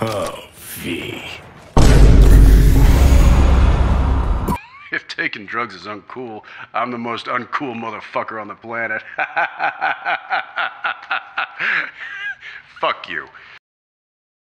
Oh, V. If taking drugs is uncool, I'm the most uncool motherfucker on the planet. Fuck you.